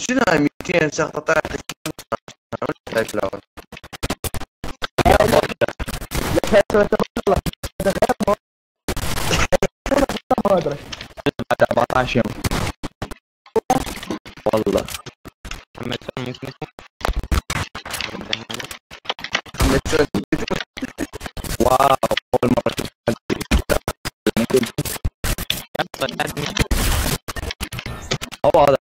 شنو هاي 200 سقطة طلعت عملت شلون؟ ما ادري بعد 14 يوم والله محمد ممكن يكون واو اول مره شفت all